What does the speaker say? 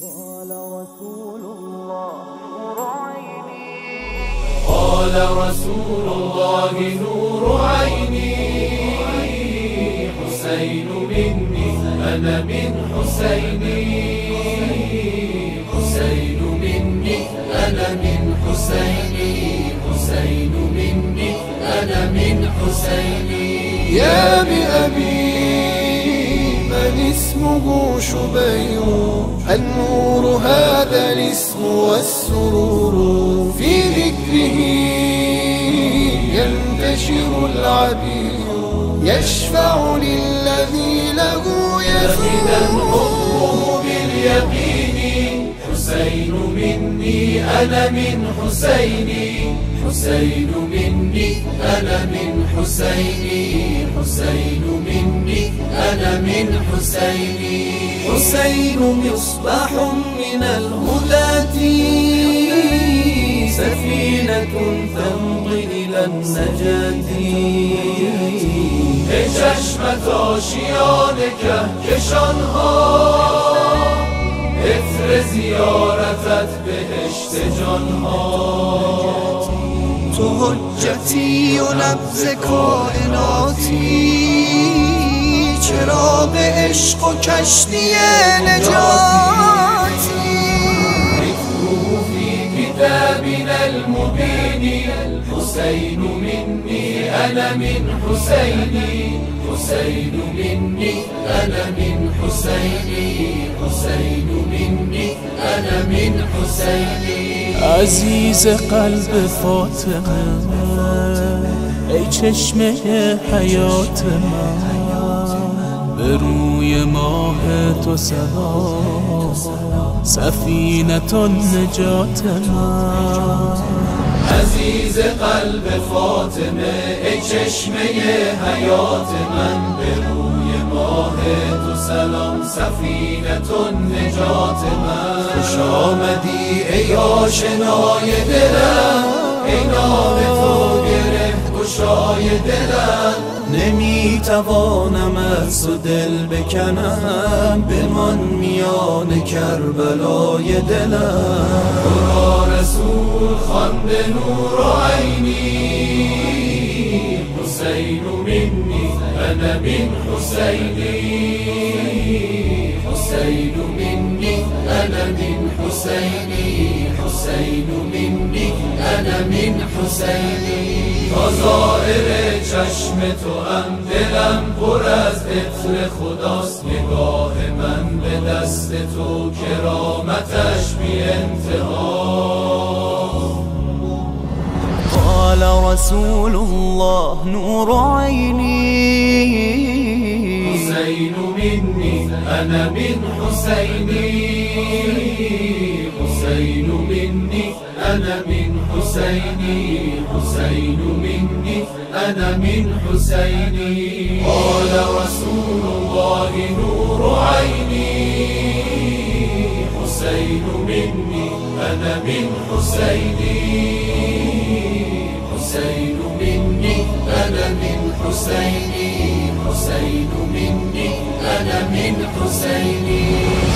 قال رسول الله نور عيني. قال رسول الله نور عيني. حسين مني أنا من حسيني حسين مني أنا من حسيني حسين مني أنا من حسيني يا بأبي اسمه شبير. النور هذا الاسم والسرور. في ذكره ينتشر العبير. يشفع للذي له يزور. حبه باليقين. حسين مني أنا من حسيني حسين مني أنا من حسين. أنا من حسيني حسين مصباح من الهداة. سفينة تمضي إلى النجاة. ای چشمت آشیان کهکشان ها. بهشت جان ها. تو حجتی و نبز عشق و کشتی نجاتی. ذكره في كتابنا المبين حسين مني أنا من حسيني حسين مني أنا من حسيني حسين مني أنا من حسيني عزیز قلب فاطمه ای چشمه حیات من. به روی ماه تو سلام سفینت نجات من عزیز قلب فاطمه ای چشمه حیات من. به روی ماه تو سلام سفینت نجات من. خوش آمدی ای آشنای دلم ای نام تو. گشای دلم نمی‌توانم از تو دل بکنم. بمان میان کربلای دلم. را رسول خواند نور عینی. حسین منی انا من حسینی. حسین منی انا من حسینی. حسین منی من حسینی تا زائر چشم تو ام دلم پر از عطر خداست. نگاه من به دست تو کرامتش بی انتها. قال رسول الله نور عيني حسين مني أنا من حسيني حسين مني أنا من حسيني حسين مني. أنا من حسيني. قال رسول الله نور عيني. حسين مني أنا من حسيني. حسين مني أنا من حسيني. حسين مني أنا من حسيني.